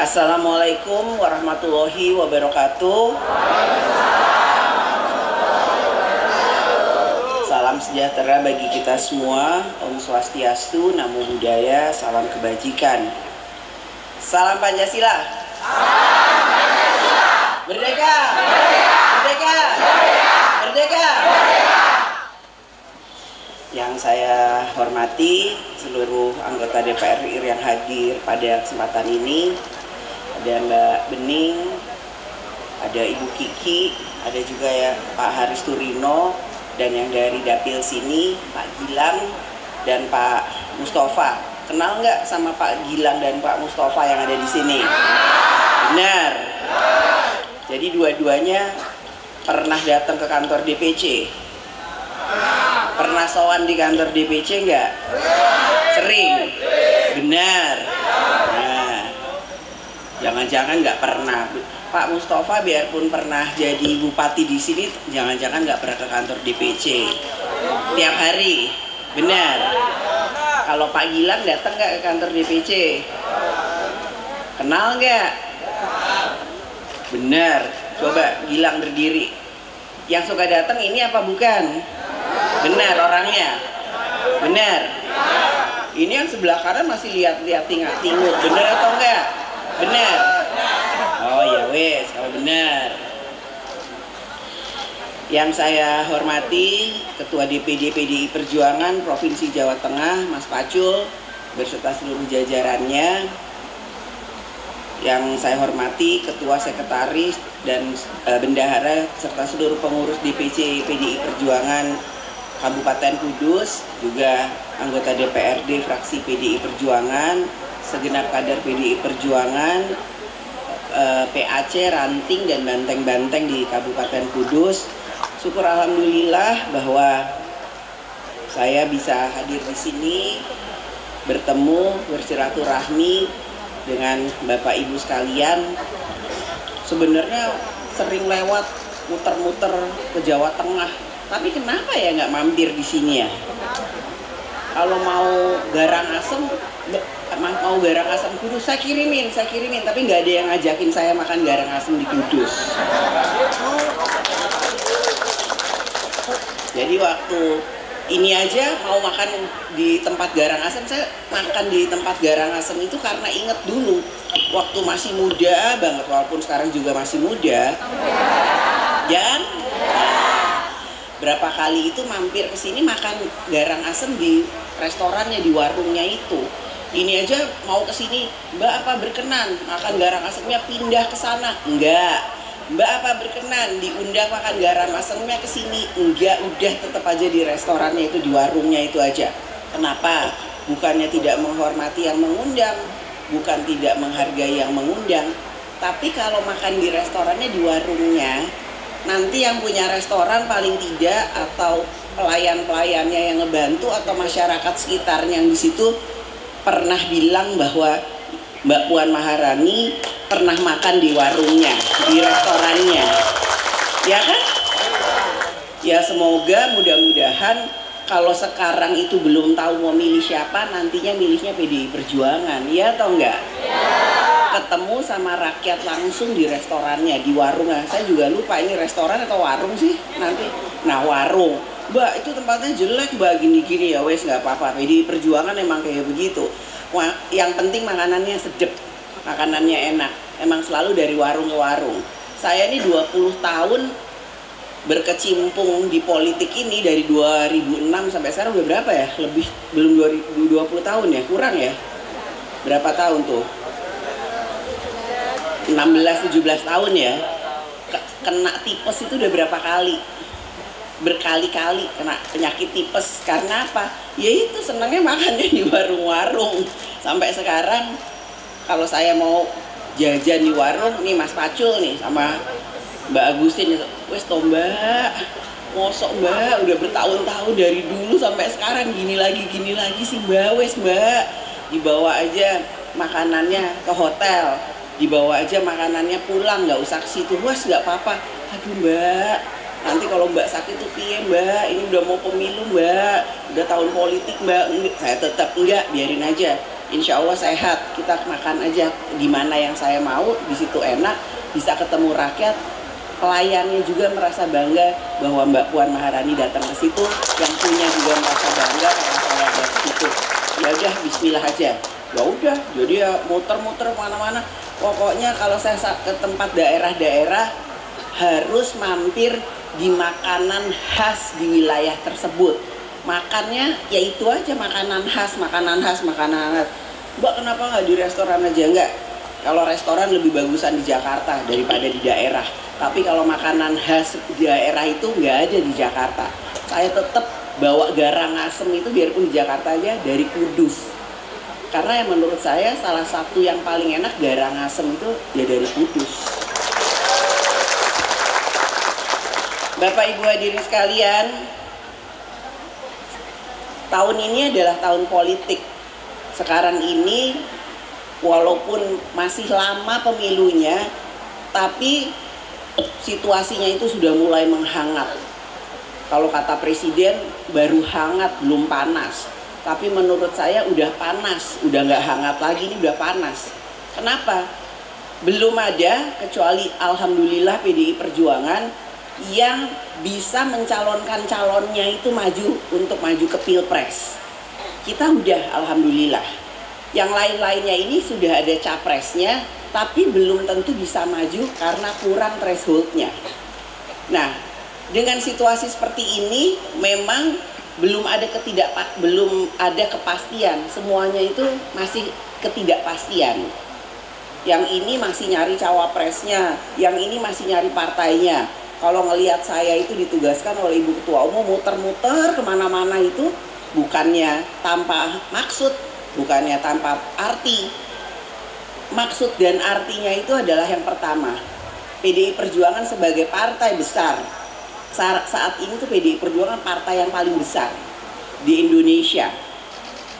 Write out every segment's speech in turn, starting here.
Assalamualaikum warahmatullahi wabarakatuh. Salam sejahtera bagi kita semua. Om Swastiastu, Namo Buddhaya, salam kebajikan. Salam Pancasila. Merdeka. Merdeka. Merdeka. Yang saya hormati seluruh anggota DPR yang hadir pada kesempatan ini ada Mbak Bening, ada Ibu Kiki, ada juga ya Pak Haris Turino, dan yang dari dapil sini Pak Gilang dan Pak Mustafa. Kenal nggak sama Pak Gilang dan Pak Mustafa yang ada di sini? Benar. Jadi dua-duanya pernah datang ke kantor DPC. Pernah sowan di kantor DPC nggak? Sering. Benar. Jangan-jangan nggak pernah. Pak Mustafa biarpun pernah jadi bupati di sini, jangan-jangan nggak pernah ke kantor DPC. Tiap hari, benar. Kalau Pak Gilang datang nggak ke kantor DPC? Kenal nggak? Benar. Coba Gilang berdiri. Yang suka datang ini apa bukan? Benar orangnya. Benar. Ini yang sebelah kanan masih lihat-lihat tinggal tinggal. Benar atau enggak? Benar. Oh ya wes, kalau benar. Yang saya hormati Ketua DPD PDI Perjuangan Provinsi Jawa Tengah, Mas Pacul, beserta seluruh jajarannya. Yang saya hormati Ketua Sekretaris dan e, Bendahara serta seluruh pengurus DPC PDI Perjuangan Kabupaten Kudus, juga anggota DPRD fraksi PDI Perjuangan, segenap kader PDI Perjuangan, eh, PAC, Ranting dan Banteng-Banteng di Kabupaten Kudus. Syukur alhamdulillah bahwa saya bisa hadir di sini bertemu bersilaturahmi dengan Bapak Ibu sekalian. Sebenarnya sering lewat muter-muter ke Jawa Tengah, tapi kenapa ya nggak mampir di sini ya? Kalau mau garang asem, mau garang asam kudus, saya kirimin, saya kirimin, tapi nggak ada yang ngajakin saya makan garang asem di Kudus. Jadi waktu ini aja mau makan di tempat garang asam, saya makan di tempat garang asam itu karena inget dulu waktu masih muda banget, walaupun sekarang juga masih muda. Dan berapa kali itu mampir ke sini makan garang asem di restorannya di warungnya itu. Ini aja mau ke sini, Mbak apa berkenan makan garang asemnya pindah ke sana? Enggak. Mbak apa berkenan diundang makan garam asemnya ke sini? Enggak, udah tetap aja di restorannya itu di warungnya itu aja. Kenapa? Bukannya tidak menghormati yang mengundang, bukan tidak menghargai yang mengundang, tapi kalau makan di restorannya di warungnya, nanti yang punya restoran paling tidak atau pelayan-pelayannya yang ngebantu atau masyarakat sekitarnya yang di situ pernah bilang bahwa Mbak Puan Maharani pernah makan di warungnya, di restorannya. Ya kan? Ya semoga mudah-mudahan kalau sekarang itu belum tahu mau milih siapa, nantinya milihnya PDI Perjuangan, ya atau enggak? Ketemu sama rakyat langsung di restorannya, di warungnya. Saya juga lupa ini restoran atau warung sih nanti. Nah warung, Mbak itu tempatnya jelek mbak gini-gini ya wes nggak apa-apa. PDI Perjuangan emang kayak begitu. Yang penting makanannya sedep, makanannya enak. Emang selalu dari warung ke warung. Saya ini 20 tahun berkecimpung di politik ini dari 2006 sampai sekarang udah berapa ya? Lebih belum 2020 tahun ya? Kurang ya? Berapa tahun tuh? 16 17 tahun ya. Kena tipes itu udah berapa kali? Berkali-kali kena penyakit tipes. Karena apa? Ya itu senangnya makannya di warung-warung. Sampai sekarang kalau saya mau jajan di warung nih Mas Pacul nih sama Mbak Agustin wes toh mbak. Mosok mbak. Udah bertahun-tahun dari dulu sampai sekarang gini lagi gini lagi sih mbak. Wes mbak. Dibawa aja makanannya ke hotel. Dibawa aja makanannya pulang nggak usah ke situ. Wes nggak apa-apa. Aduh mbak nanti kalau mbak sakit tuh piye mbak? Ini udah mau pemilu mbak. Udah tahun politik mbak. Saya tetap enggak biarin aja. Insya Allah sehat. Kita makan aja di mana yang saya mau di situ enak. Bisa ketemu rakyat. Pelayannya juga merasa bangga bahwa Mbak Puan Maharani datang ke situ. Yang punya juga merasa bangga karena saya ada di situ. Ya udah Bismillah aja. Ya udah jadi ya muter-muter ke mana-mana pokoknya kalau saya ke tempat daerah-daerah harus mampir di makanan khas di wilayah tersebut. Makannya ya itu aja makanan khas makanan khas makanan khas. Mbak kenapa nggak di restoran aja? Enggak kalau restoran lebih bagusan di Jakarta daripada di daerah. Tapi kalau makanan khas daerah itu nggak ada di Jakarta. Saya tetap bawa garang asem itu biarpun di Jakarta aja dari Kudus. Karena yang menurut saya salah satu yang paling enak garang asem itu ya dari Kudus Bapak Ibu hadirin sekalian tahun ini adalah tahun politik sekarang ini walaupun masih lama pemilunya tapi situasinya itu sudah mulai menghangat. Kalau kata presiden baru hangat belum panas, tapi menurut saya udah panas, udah nggak hangat lagi ini udah panas. Kenapa? Belum ada kecuali alhamdulillah PDI Perjuangan yang bisa mencalonkan calonnya itu maju untuk maju ke pilpres. Kita udah alhamdulillah. Yang lain-lainnya ini sudah ada capresnya, tapi belum tentu bisa maju karena kurang thresholdnya. Nah, dengan situasi seperti ini memang belum ada ketidak belum ada kepastian, semuanya itu masih ketidakpastian. Yang ini masih nyari cawapresnya, yang ini masih nyari partainya. Kalau ngelihat saya itu ditugaskan oleh Ibu Ketua Umum muter-muter ke mana-mana itu bukannya tanpa maksud, bukannya tanpa arti, maksud dan artinya itu adalah yang pertama PDI Perjuangan sebagai partai besar. Saat ini tuh PDI Perjuangan partai yang paling besar di Indonesia.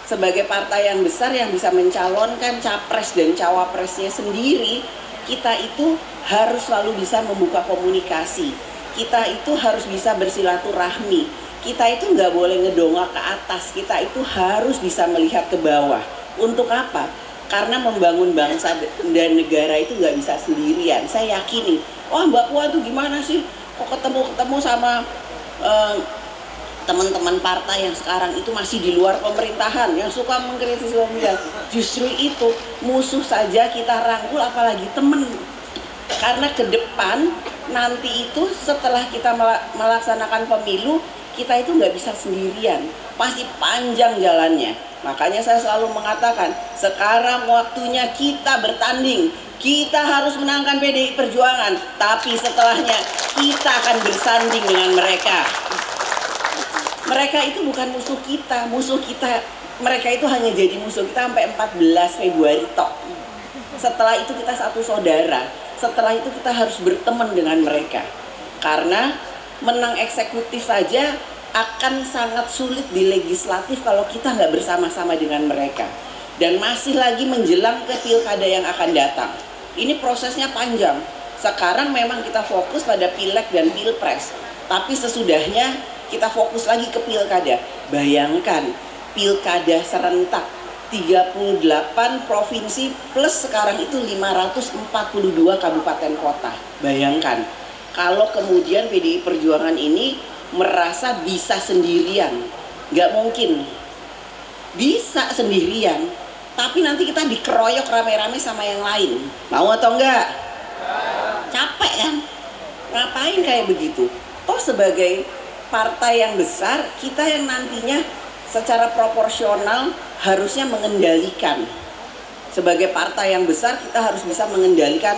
Sebagai partai yang besar yang bisa mencalonkan capres dan cawapresnya sendiri kita itu harus selalu bisa membuka komunikasi. Kita itu harus bisa bersilaturahmi. Kita itu nggak boleh ngedongak ke atas. Kita itu harus bisa melihat ke bawah. Untuk apa? Karena membangun bangsa dan negara itu nggak bisa sendirian. Saya yakini, wah Mbak Puan tuh gimana sih? Kok ketemu-ketemu sama uh, teman-teman partai yang sekarang itu masih di luar pemerintahan yang suka mengkritis pemerintah. Justru itu musuh saja kita rangkul apalagi temen. Karena ke depan nanti itu setelah kita melaksanakan pemilu kita itu nggak bisa sendirian, pasti panjang jalannya Makanya saya selalu mengatakan, sekarang waktunya kita bertanding. Kita harus menangkan PDI Perjuangan, tapi setelahnya kita akan bersanding dengan mereka. Mereka itu bukan musuh kita, musuh kita mereka itu hanya jadi musuh kita sampai 14 Februari tok. Setelah itu kita satu saudara. Setelah itu kita harus berteman dengan mereka. Karena menang eksekutif saja akan sangat sulit di legislatif kalau kita nggak bersama-sama dengan mereka dan masih lagi menjelang ke pilkada yang akan datang ini prosesnya panjang sekarang memang kita fokus pada pileg dan pilpres tapi sesudahnya kita fokus lagi ke pilkada. Bayangkan pilkada serentak 38 provinsi plus sekarang itu 542 kabupaten kota. Bayangkan kalau kemudian PDI Perjuangan ini merasa bisa sendirian nggak mungkin. Bisa sendirian tapi nanti kita dikeroyok rame-rame sama yang lain. Mau atau enggak capek kan? Ngapain kayak begitu? Toh sebagai partai yang besar kita yang nantinya secara proporsional harusnya mengendalikan. Sebagai partai yang besar kita harus bisa mengendalikan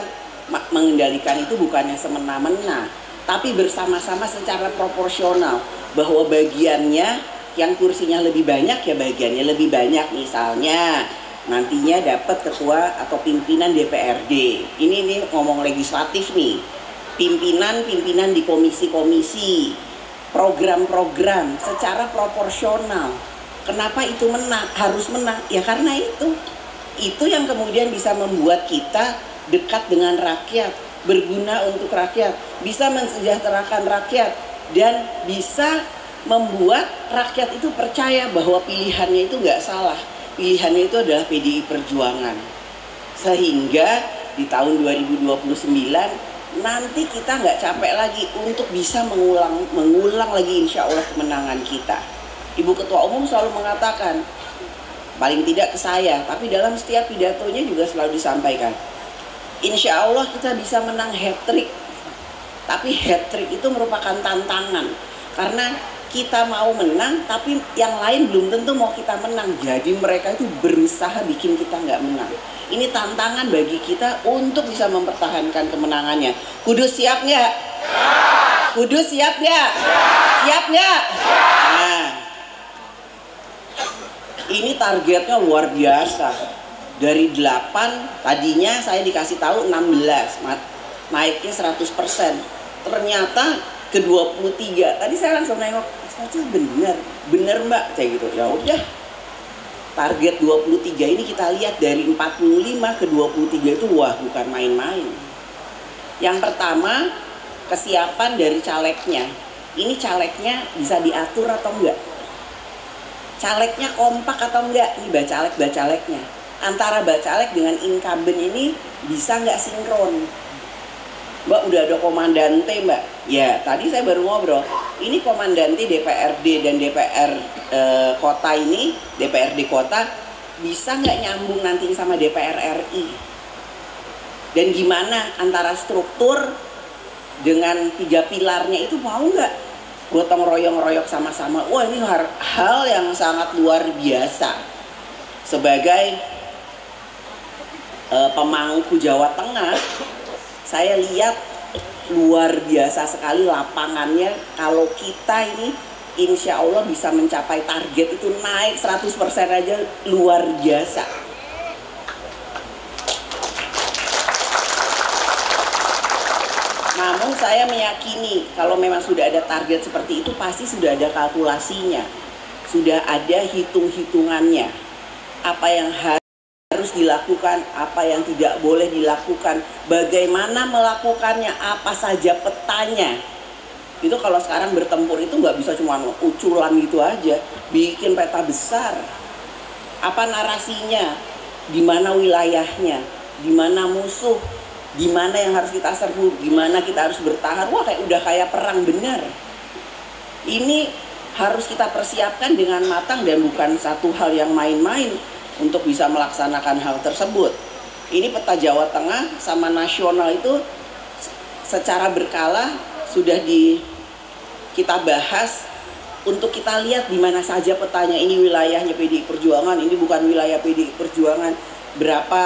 mengendalikan itu bukannya semena-mena tapi bersama-sama secara proporsional. Bahwa bagiannya yang kursinya lebih banyak ya bagiannya lebih banyak. Misalnya nantinya dapat ketua atau pimpinan DPRD ini nih ngomong legislatif nih. Pimpinan-pimpinan di komisi-komisi program-program secara proporsional kenapa itu menang harus menang ya karena itu itu yang kemudian bisa membuat kita dekat dengan rakyat berguna untuk rakyat, bisa mensejahterakan rakyat dan bisa membuat rakyat itu percaya bahwa pilihannya itu nggak salah. pilihannya itu adalah PDI Perjuangan. Sehingga di tahun 2029 nanti kita nggak capek lagi untuk bisa mengulang mengulang lagi insya Allah kemenangan kita. Ibu Ketua Umum selalu mengatakan, paling tidak ke saya, tapi dalam setiap pidatonya juga selalu disampaikan, insya Allah kita bisa menang hat trick. Tapi hat trick itu merupakan tantangan karena kita mau menang tapi yang lain belum tentu mau kita menang jadi mereka itu berusaha bikin kita nggak menang ini tantangan bagi kita untuk bisa mempertahankan kemenangannya. Kudus siap nggak? Kudus siap nggak? Siap nggak? Nah ini targetnya luar biasa. Dari 8 tadinya saya dikasih tahu 16 naiknya 100% ternyata ke 23 tadi saya langsung nengok itu benar benar mbak? Kayak gitu. Ya udah target 23 ini kita lihat dari 45 ke 23 itu wah bukan main-main. Yang pertama kesiapan dari calegnya. Ini calegnya bisa diatur atau enggak? Calegnya kompak atau enggak? Ini bacalek bacaleknya antara bacalek dengan incumbent ini bisa nggak sinkron Mbak udah ada komandante Mbak. Ya tadi saya baru ngobrol. Ini komandante DPRD dan DPR e, kota ini, DPRD kota bisa nggak nyambung nanti sama DPR RI? Dan gimana antara struktur dengan tiga pilarnya itu mau nggak gotong royong royok sama-sama? Wah ini hal yang sangat luar biasa. Sebagai e, pemangku Jawa Tengah saya lihat luar biasa sekali lapangannya. Kalau kita ini insya Allah bisa mencapai target itu naik 100% aja luar biasa. Namun saya meyakini kalau memang sudah ada target seperti itu pasti sudah ada kalkulasinya. Sudah ada hitung-hitungannya. Apa yang harus harus dilakukan, apa yang tidak boleh dilakukan, bagaimana melakukannya, apa saja petanya. Itu kalau sekarang bertempur itu nggak bisa cuma uculan gitu aja, bikin peta besar. Apa narasinya, di mana wilayahnya, di mana musuh, di mana yang harus kita serbu, di mana kita harus bertahan. Wah kayak udah kayak perang benar. Ini harus kita persiapkan dengan matang dan bukan satu hal yang main-main untuk bisa melaksanakan hal tersebut. Ini peta Jawa Tengah sama nasional itu secara berkala sudah di kita bahas untuk kita lihat di mana saja petanya. Ini wilayahnya PDI Perjuangan, ini bukan wilayah PDI Perjuangan, berapa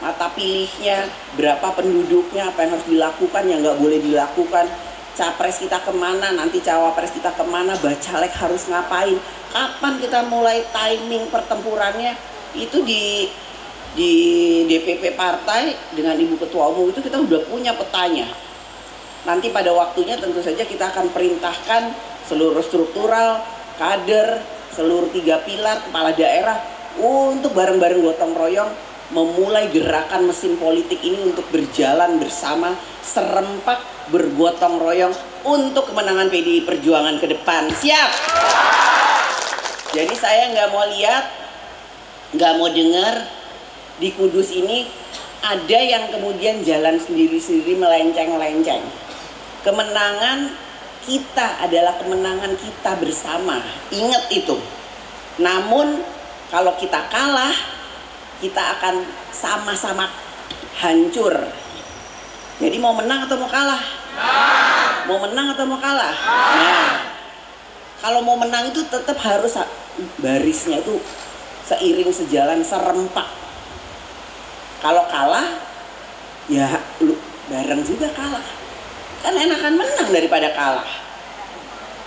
mata pilihnya, berapa penduduknya, apa yang harus dilakukan, yang nggak boleh dilakukan, capres kita ke mana, nanti cawapres kita ke mana, bacalek harus ngapain, kapan kita mulai timing pertempurannya, itu di di DPP partai dengan ibu ketua umum itu kita udah punya petanya. Nanti pada waktunya tentu saja kita akan perintahkan seluruh struktural, kader, seluruh tiga pilar, kepala daerah untuk bareng-bareng gotong royong memulai gerakan mesin politik ini untuk berjalan bersama serempak bergotong royong untuk kemenangan PDI Perjuangan ke depan. Siap? Jadi saya nggak mau lihat nggak mau dengar di Kudus ini ada yang kemudian jalan sendiri-sendiri melenceng-lenceng. Kemenangan kita adalah kemenangan kita bersama. Ingat itu. Namun kalau kita kalah, kita akan sama-sama hancur. Jadi mau menang atau mau kalah? Mau menang atau mau kalah? Nah, kalau mau menang itu tetap harus barisnya itu seiring sejalan serempak. Kalau kalah ya lu bareng juga kalah. Kan enakan menang daripada kalah.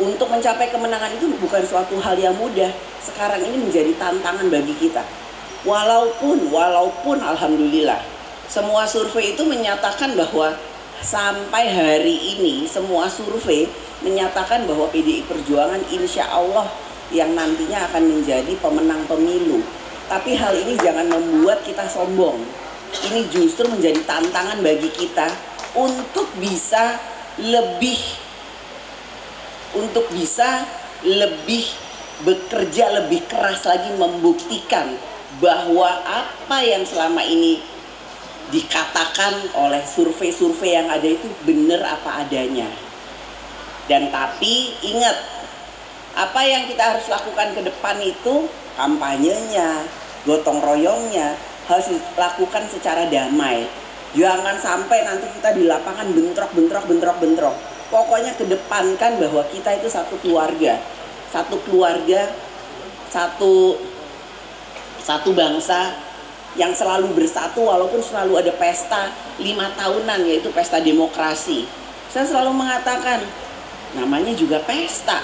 Untuk mencapai kemenangan itu bukan suatu hal yang mudah. Sekarang ini menjadi tantangan bagi kita. Walaupun walaupun alhamdulillah semua survei itu menyatakan bahwa sampai hari ini semua survei menyatakan bahwa PDI Perjuangan insya Allah yang nantinya akan menjadi pemenang pemilu. Tapi hal ini jangan membuat kita sombong. Ini justru menjadi tantangan bagi kita untuk bisa lebih untuk bisa lebih bekerja lebih keras lagi membuktikan bahwa apa yang selama ini dikatakan oleh survei-survei yang ada itu benar apa adanya. Dan tapi ingat, apa yang kita harus lakukan ke depan itu kampanyenya, gotong royongnya harus dilakukan secara damai. Jangan sampai nanti kita di lapangan bentrok, bentrok, bentrok, bentrok. Pokoknya kedepankan bahwa kita itu satu keluarga, satu keluarga, satu satu bangsa yang selalu bersatu walaupun selalu ada pesta lima tahunan yaitu pesta demokrasi. Saya selalu mengatakan namanya juga pesta.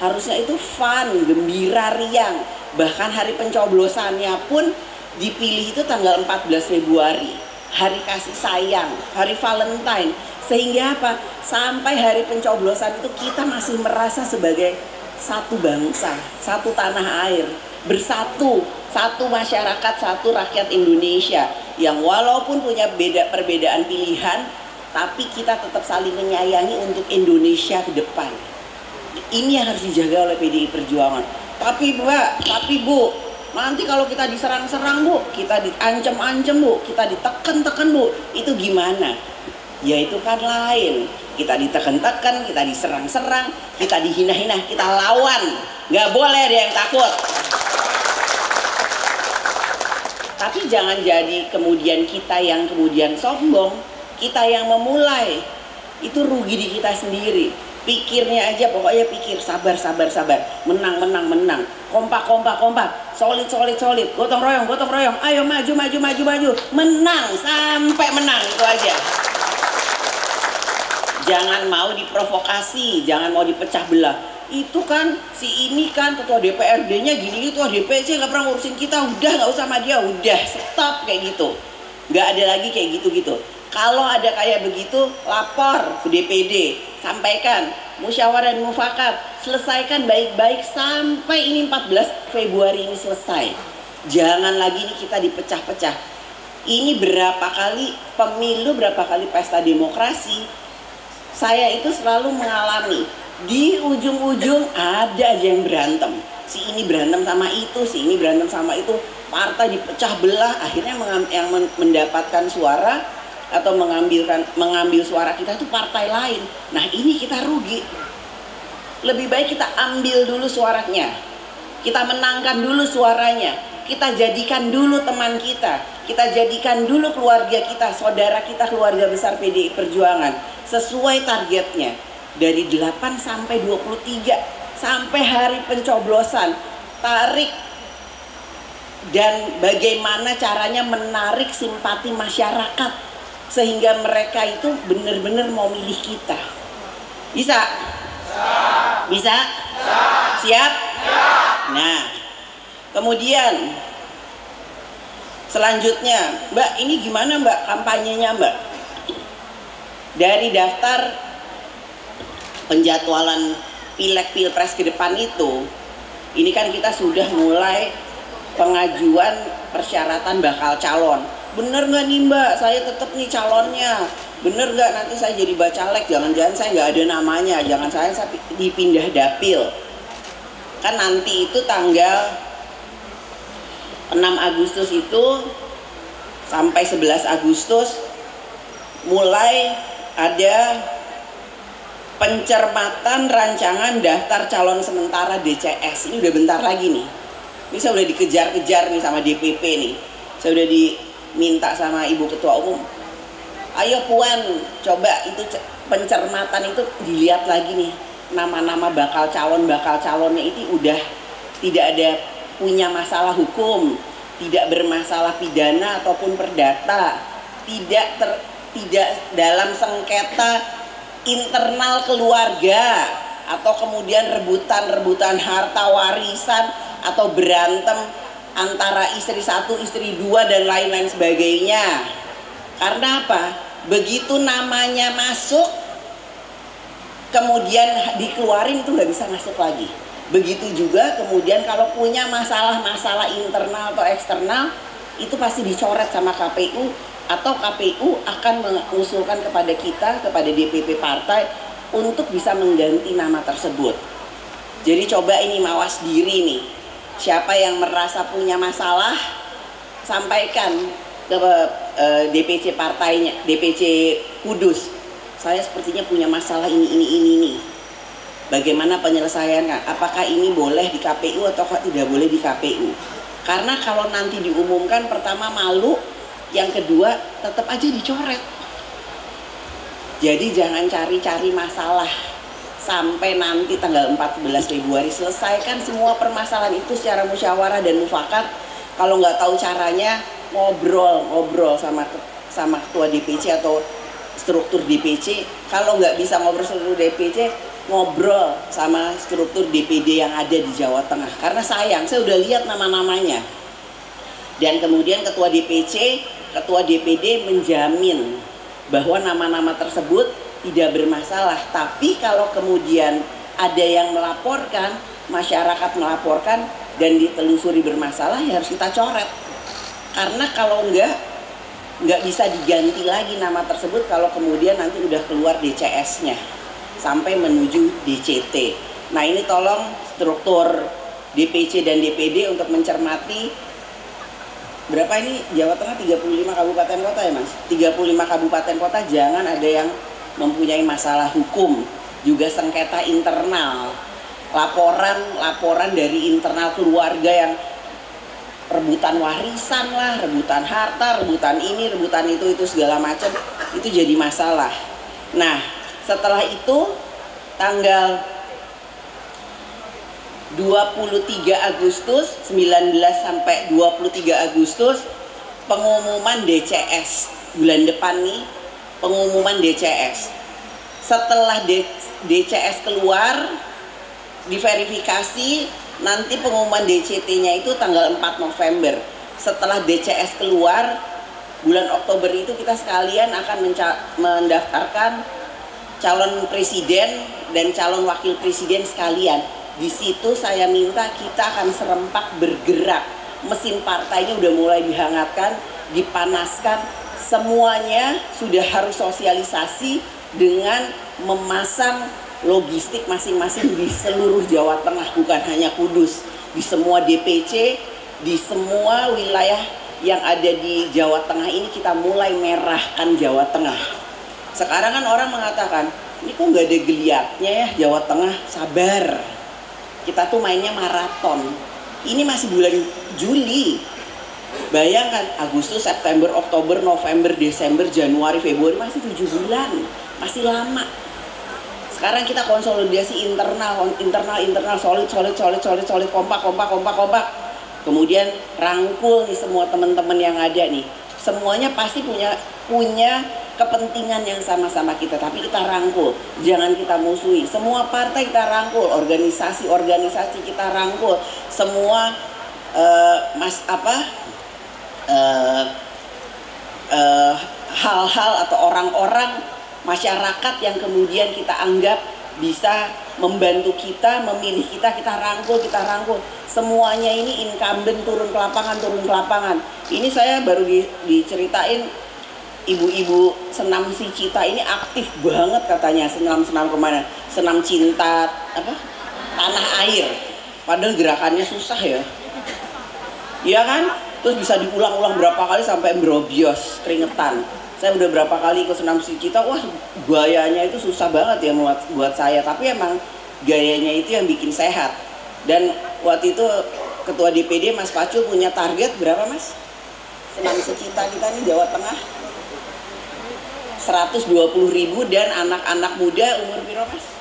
Harusnya itu fun, gembira, riang. Bahkan hari pencoblosannya pun dipilih itu tanggal 14 Februari. Hari kasih sayang, hari Valentine. Sehingga apa? Sampai hari pencoblosan itu kita masih merasa sebagai satu bangsa, satu tanah air, bersatu satu masyarakat, satu rakyat Indonesia yang walaupun punya beda perbedaan pilihan, tapi kita tetap saling menyayangi untuk Indonesia ke depan. Ini yang harus dijaga oleh PDI Perjuangan. Tapi Mbak, tapi Bu, nanti kalau kita diserang-serang Bu, kita diancam-ancam Bu, kita ditekan-tekan Bu, itu gimana? Ya itu kan lain. Kita ditekan-tekan, kita diserang-serang, kita dihina-hina, kita lawan. Gak boleh ada yang takut. Tapi jangan jadi kemudian kita yang kemudian sombong, kita yang memulai. Itu rugi di kita sendiri. Pikirnya aja pokoknya pikir sabar sabar sabar, menang menang menang, kompak kompak kompak, solid solid solid, gotong royong gotong royong, ayo maju maju maju maju, menang sampai menang. Itu aja. Jangan mau diprovokasi, jangan mau dipecah belah. Itu kan si ini kan ketua DPRD-nya gini ketua DPC nggak pernah ngurusin kita. Udah nggak usah sama dia. Udah stop kayak gitu. Nggak ada lagi kayak gitu-gitu kalau ada kayak begitu lapor ke DPD sampaikan musyawarah dan mufakat. Selesaikan baik-baik sampai ini 14 Februari ini selesai. Jangan lagi nih kita dipecah-pecah. Ini berapa kali pemilu berapa kali pesta demokrasi saya itu selalu mengalami. Di ujung-ujung ada aja yang berantem. Si ini berantem sama itu si ini berantem sama itu. Partai dipecah belah akhirnya yang mendapatkan suara atau mengambilkan mengambil suara kita itu partai lain. Nah ini kita rugi. Lebih baik kita ambil dulu suaranya. Kita menangkan dulu suaranya. Kita jadikan dulu teman kita. Kita jadikan dulu keluarga kita saudara kita keluarga besar PDI Perjuangan sesuai targetnya. Dari 8 sampai 23 sampai hari pencoblosan tarik dan bagaimana caranya menarik simpati masyarakat sehingga mereka itu benar-benar mau milih kita. Bisa? Bisa, siap? Nah kemudian selanjutnya mbak ini gimana mbak kampanyenya mbak? Dari daftar penjadwalan pilek pilpres ke depan itu ini kan kita sudah mulai pengajuan persyaratan bakal calon bener nggak nih mbak? Saya tetap nih calonnya. Bener nggak? Nanti saya jadi bacalek jangan-jangan saya nggak ada namanya. Jangan saya, dipindah dapil. Kan nanti itu tanggal 6 Agustus itu sampai 11 Agustus mulai ada pencermatan rancangan daftar calon sementara DCS ini udah bentar lagi nih. Ini saya udah dikejar-kejar nih sama DPP nih. Saya udah diminta sama ibu ketua umum ayo puan coba itu pencermatan itu dilihat lagi nih nama-nama bakal calon bakal calonnya itu udah tidak ada punya masalah hukum tidak bermasalah pidana ataupun perdata tidak ter, tidak dalam sengketa internal keluarga atau kemudian rebutan-rebutan harta warisan atau berantem antara istri satu, istri dua dan lain-lain sebagainya. Karena apa? Begitu namanya masuk, kemudian dikeluarin itu nggak bisa masuk lagi. Begitu juga kemudian kalau punya masalah-masalah internal atau eksternal, itu pasti dicoret sama KPU atau KPU akan mengusulkan kepada kita kepada DPP partai untuk bisa mengganti nama tersebut. Jadi coba ini mawas diri nih. Siapa yang merasa punya masalah, sampaikan ke uh, DPC partainya, DPC Kudus. Saya sepertinya punya masalah ini, ini, ini, ini. Bagaimana penyelesaiannya? Apakah ini boleh di KPU atau tidak boleh di KPU? Karena kalau nanti diumumkan, pertama malu, yang kedua tetap aja dicoret. Jadi jangan cari-cari masalah sampai nanti tanggal 14 Februari selesaikan semua permasalahan itu secara musyawarah dan mufakat. Kalau nggak tahu caranya ngobrol ngobrol sama sama ketua DPC atau struktur DPC kalau nggak bisa ngobrol struktur DPC ngobrol sama struktur DPD yang ada di Jawa Tengah. Karena sayang saya udah lihat nama-namanya. Dan kemudian ketua DPC ketua DPD menjamin bahwa nama-nama tersebut tidak bermasalah. Tapi kalau kemudian ada yang melaporkan, masyarakat melaporkan dan ditelusuri bermasalah ya harus kita coret. Karena kalau enggak nggak bisa diganti lagi nama tersebut kalau kemudian nanti udah keluar DCS-nya sampai menuju DCT. Nah ini tolong struktur DPC dan DPD untuk mencermati berapa ini Jawa Tengah 35 kabupaten kota ya Mas? 35 kabupaten kota jangan ada yang mempunyai masalah hukum, juga sengketa internal, laporan-laporan dari internal keluarga yang rebutan warisan lah, rebutan harta, rebutan ini, rebutan itu, itu segala macam, itu jadi masalah. Nah, setelah itu tanggal 23 Agustus 19 sampai 23 Agustus pengumuman DCS bulan depan nih pengumuman DCS. Setelah DCS keluar, diverifikasi, nanti pengumuman DCT-nya itu tanggal 4 November. Setelah DCS keluar, bulan Oktober itu kita sekalian akan mendaftarkan calon presiden dan calon wakil presiden sekalian. Di situ saya minta kita akan serempak bergerak. Mesin partainya udah mulai dihangatkan, dipanaskan, semuanya sudah harus sosialisasi dengan memasang logistik masing-masing di seluruh Jawa Tengah bukan hanya Kudus. Di semua DPC di semua wilayah yang ada di Jawa Tengah ini kita mulai merahkan Jawa Tengah. Sekarang kan orang mengatakan ini kok nggak ada geliatnya ya Jawa Tengah? Sabar. Kita tuh mainnya maraton. Ini masih bulan Juli Bayangkan Agustus, September, Oktober, November, Desember, Januari, Februari masih tujuh bulan, masih lama. Sekarang kita konsolidasi internal, internal, internal, solid, solid, solid, solid, solid, kompak, kompak, kompak, kompak. Kemudian rangkul nih semua teman-teman yang ada nih. Semuanya pasti punya punya kepentingan yang sama-sama kita, tapi kita rangkul, jangan kita musuhi. Semua partai kita rangkul, organisasi-organisasi kita rangkul, semua uh, mas apa eh, eh, hal-hal atau orang-orang masyarakat yang kemudian kita anggap bisa membantu kita, memilih kita, kita rangkul, kita rangkul. Semuanya ini incumbent turun ke lapangan, turun ke lapangan. Ini saya baru di, diceritain ibu-ibu senam si cita ini aktif banget katanya senam-senam ke mana? Senam cinta apa? Tanah air. Padahal gerakannya susah ya. Iya kan? Terus bisa diulang-ulang berapa kali sampai merobios keringetan. Saya udah berapa kali ke senam Cita wah gayanya itu susah banget ya buat, buat saya. Tapi emang gayanya itu yang bikin sehat. Dan waktu itu ketua DPD Mas Pacu punya target berapa Mas? Senam Cita kita nih Jawa Tengah. 120 ribu dan anak-anak muda umur piro Mas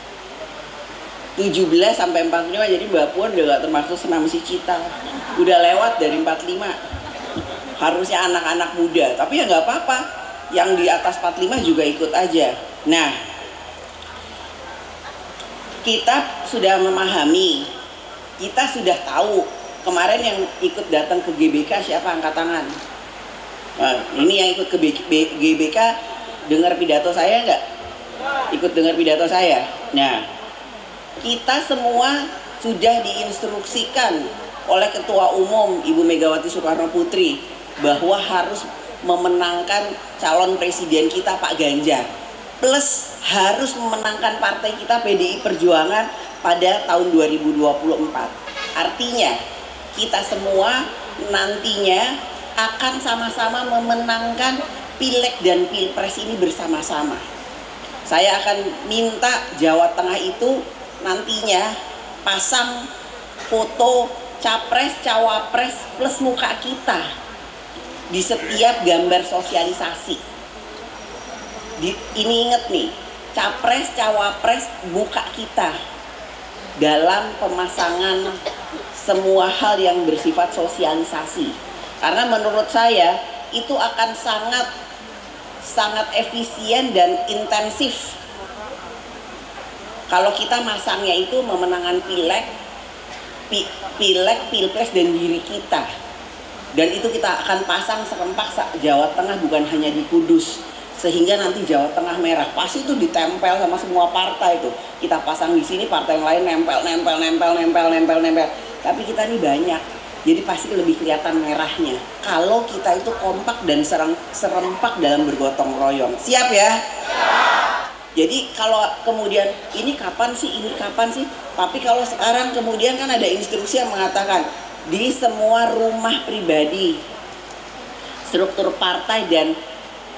17 sampai 45 jadi Mbak Puan udah gak termasuk senam si Cita. Udah lewat dari 45 harusnya anak-anak muda tapi ya nggak apa-apa. Yang di atas 45 juga ikut aja. Nah kita sudah memahami. Kita sudah tahu kemarin yang ikut datang ke GBK siapa angkat tangan. Nah, ini yang ikut ke GBK dengar pidato saya nggak? Ikut dengar pidato saya? Nah kita semua sudah diinstruksikan oleh Ketua Umum Ibu Megawati Soekarno Putri bahwa harus memenangkan calon presiden kita Pak Ganjar plus harus memenangkan partai kita PDI Perjuangan pada tahun 2024. Artinya kita semua nantinya akan sama-sama memenangkan pileg dan pilpres ini bersama-sama. Saya akan minta Jawa Tengah itu nantinya pasang foto capres, cawapres plus muka kita di setiap gambar sosialisasi. Di, ini inget nih, capres, cawapres muka kita dalam pemasangan semua hal yang bersifat sosialisasi. Karena menurut saya itu akan sangat sangat efisien dan intensif. Kalau kita masangnya itu memenangkan pileg, pi, pileg, pilpres dan diri kita. Dan itu kita akan pasang serempak Jawa Tengah bukan hanya di Kudus, sehingga nanti Jawa Tengah merah. Pasti itu ditempel sama semua partai itu. Kita pasang di sini partai yang lain nempel nempel nempel nempel nempel nempel. Tapi kita ini banyak jadi pasti lebih kelihatan merahnya. Kalau kita itu kompak dan serempak dalam bergotong royong. Siap ya jadi kalau kemudian ini kapan sih ini kapan sih? Tapi kalau sekarang kemudian kan ada instruksi yang mengatakan di semua rumah pribadi struktur partai dan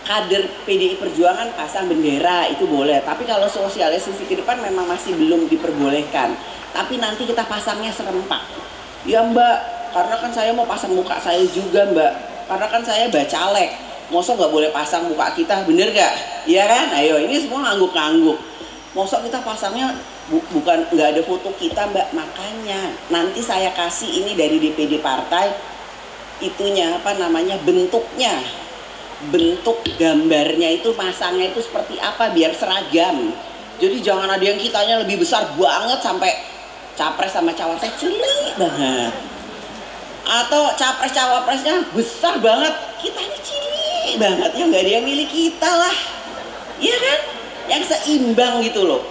kader PDI Perjuangan pasang bendera itu boleh. Tapi kalau sosialisasi ke depan memang masih belum diperbolehkan. Tapi nanti kita pasangnya serempak. Ya mbak karena kan saya mau pasang muka saya juga mbak. Karena kan saya bacalek mosok nggak boleh pasang muka kita bener gak iya kan? Ayo ini semua ngangguk-ngangguk. Mosok kita pasangnya bu bukan nggak ada foto kita mbak. Makanya nanti saya kasih ini dari DPD partai itunya apa namanya bentuknya. Bentuk gambarnya itu masangnya itu seperti apa biar seragam. Jadi jangan ada yang kitanya lebih besar banget sampai capres sama cawapres cilik banget. Atau capres cawapresnya besar banget kita ini banget ya nggak ada yang milih kita lah. Iya kan? Yang seimbang gitu loh.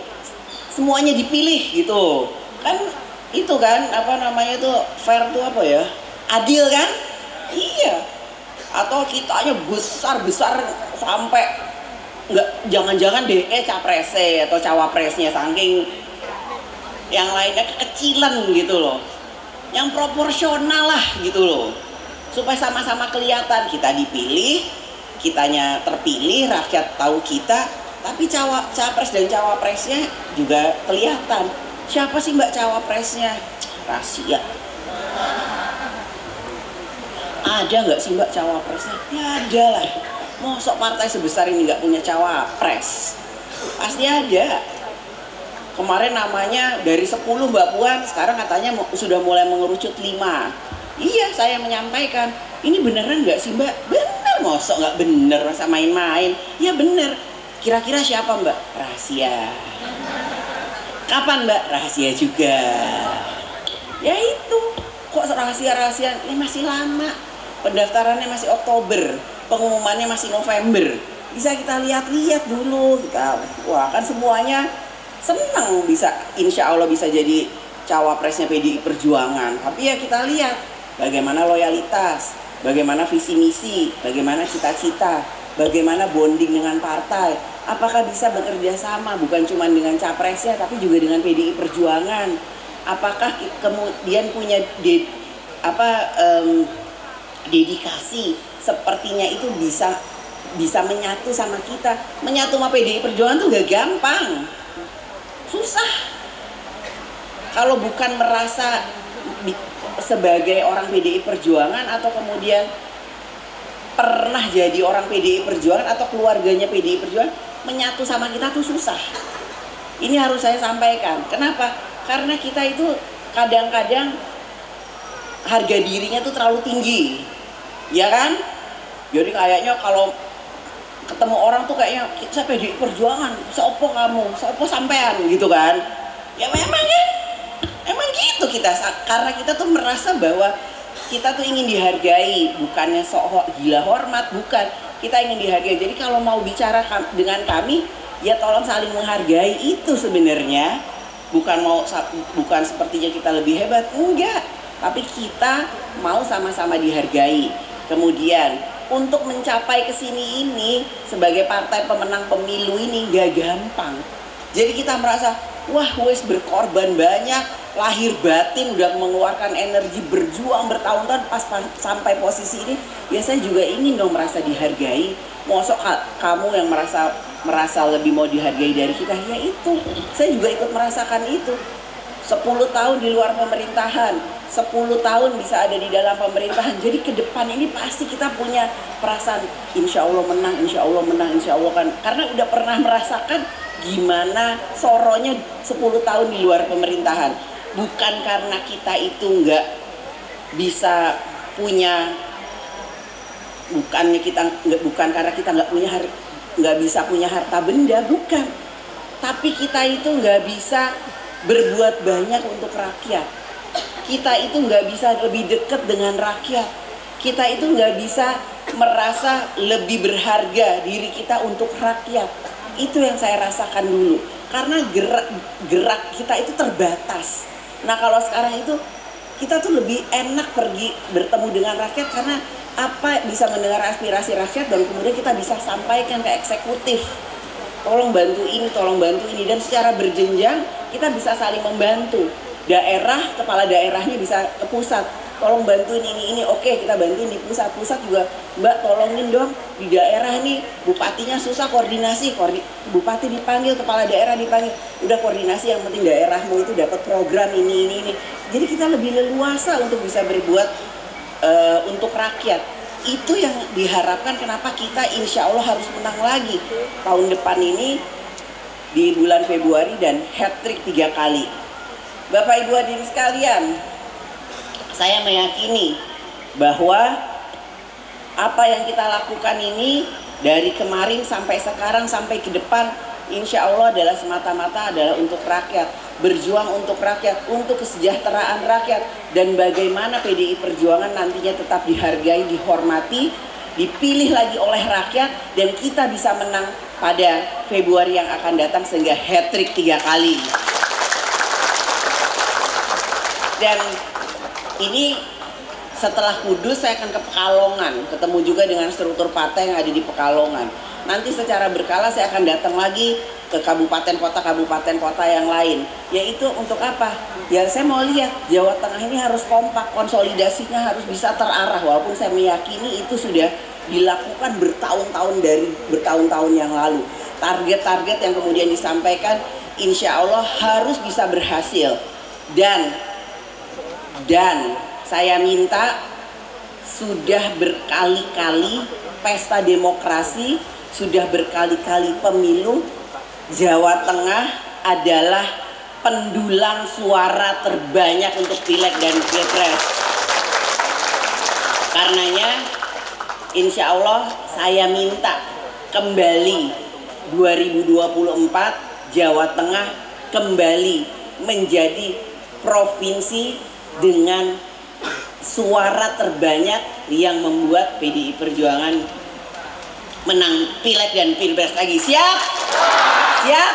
Semuanya dipilih gitu. Kan itu kan apa namanya itu fair tuh apa ya? Adil kan? Iya. Atau kitanya besar besar sampai nggak jangan-jangan DE capresnya atau cawapresnya saking yang lainnya kekecilan gitu loh. Yang proporsional lah gitu loh. Supaya sama-sama kelihatan kita dipilih kitanya terpilih rakyat tahu kita tapi cawa capres dan cawapresnya juga kelihatan siapa sih mbak cawapresnya rahasia ada nggak sih mbak cawapresnya? Ya ada lah. Mosok partai sebesar ini nggak punya cawapres? Pasti ada. Kemarin namanya dari 10 Mbak Puan, sekarang katanya sudah mulai mengerucut 5. Iya, saya menyampaikan. Ini beneran nggak sih Mbak? Bener, mosok nggak bener, masa main-main. Ya bener. Kira-kira siapa Mbak? Rahasia. Kapan Mbak? Rahasia juga. Ya itu. Kok rahasia-rahasia? Ini masih lama pendaftarannya masih Oktober, pengumumannya masih November. Bisa kita lihat-lihat dulu, kita wah kan semuanya senang bisa insya Allah bisa jadi cawapresnya PDI Perjuangan. Tapi ya kita lihat bagaimana loyalitas, bagaimana visi misi, bagaimana cita-cita, bagaimana bonding dengan partai. Apakah bisa bekerja sama bukan cuma dengan capresnya tapi juga dengan PDI Perjuangan? Apakah kemudian punya de, apa um, dedikasi sepertinya itu bisa bisa menyatu sama kita menyatu sama PDI Perjuangan tuh gak gampang susah kalau bukan merasa sebagai orang PDI Perjuangan atau kemudian pernah jadi orang PDI Perjuangan atau keluarganya PDI Perjuangan menyatu sama kita tuh susah. Ini harus saya sampaikan. Kenapa? Karena kita itu kadang-kadang harga dirinya tuh terlalu tinggi. Ya kan? Jadi kayaknya kalau ketemu orang tuh kayaknya saya pedi perjuangan seopo kamu seopo sampean gitu kan. Ya memang emang gitu kita karena kita tuh merasa bahwa kita tuh ingin dihargai bukannya sok gila hormat bukan. Kita ingin dihargai. Jadi kalau mau bicara dengan kami ya tolong saling menghargai itu sebenarnya. Bukan mau bukan sepertinya kita lebih hebat enggak. Tapi kita mau sama-sama dihargai. Kemudian untuk mencapai ke sini ini sebagai partai pemenang pemilu ini gak gampang. Jadi kita merasa wah wes berkorban banyak. Lahir batin udah mengeluarkan energi berjuang bertahun-tahun pas, sampai posisi ini. Ya saya juga ingin dong merasa dihargai. Mosok kamu yang merasa merasa lebih mau dihargai dari kita. Ya itu saya juga ikut merasakan itu. 10 tahun di luar pemerintahan 10 tahun bisa ada di dalam pemerintahan. Jadi ke depan ini pasti kita punya perasaan insya Allah menang insya Allah menang insya Allah kan. Karena udah pernah merasakan gimana soronya 10 tahun di luar pemerintahan? Bukan karena kita itu nggak bisa punya bukannya kita nggak bukan karena kita nggak punya nggak bisa punya harta benda bukan. Tapi kita itu nggak bisa berbuat banyak untuk rakyat. Kita itu nggak bisa lebih dekat dengan rakyat. Kita itu nggak bisa merasa lebih berharga diri kita untuk rakyat itu yang saya rasakan dulu. Karena gerak gerak kita itu terbatas. Nah kalau sekarang itu kita tuh lebih enak pergi bertemu dengan rakyat karena apa bisa mendengar aspirasi rakyat dan kemudian kita bisa sampaikan ke eksekutif. Tolong bantu ini, tolong bantu ini. Dan secara berjenjang kita bisa saling membantu. Daerah, kepala daerahnya bisa ke pusat tolong bantuin ini ini. Oke kita bantuin di pusat pusat juga. Mbak tolongin dong di daerah nih bupatinya susah koordinasi. Koordi, bupati dipanggil kepala daerah dipanggil. Udah koordinasi yang penting daerahmu itu dapat program ini ini ini. Jadi kita lebih leluasa untuk bisa berbuat uh, untuk rakyat. Itu yang diharapkan kenapa kita insya Allah harus menang lagi. Tahun depan ini di bulan Februari dan hat trick tiga kali. Bapak Ibu hadirin sekalian saya meyakini bahwa apa yang kita lakukan ini dari kemarin sampai sekarang sampai ke depan insya Allah adalah semata-mata adalah untuk rakyat berjuang untuk rakyat untuk kesejahteraan rakyat dan bagaimana PDI Perjuangan nantinya tetap dihargai dihormati dipilih lagi oleh rakyat dan kita bisa menang pada Februari yang akan datang sehingga hat trick tiga kali. Dan ini setelah Kudus saya akan ke Pekalongan, ketemu juga dengan struktur partai yang ada di Pekalongan. Nanti secara berkala saya akan datang lagi ke kabupaten kota kabupaten kota yang lain. Yaitu untuk apa? Ya saya mau lihat Jawa Tengah ini harus kompak, konsolidasinya harus bisa terarah. Walaupun saya meyakini itu sudah dilakukan bertahun-tahun dari bertahun-tahun yang lalu. Target-target yang kemudian disampaikan, insya Allah harus bisa berhasil. Dan dan saya minta sudah berkali-kali pesta demokrasi, sudah berkali-kali pemilu, Jawa Tengah adalah pendulang suara terbanyak untuk pileg dan pilpres. Karenanya, insya Allah saya minta kembali 2024 Jawa Tengah kembali menjadi provinsi dengan suara terbanyak yang membuat PDI Perjuangan menang pileg dan pilpres lagi. Siap? Siap?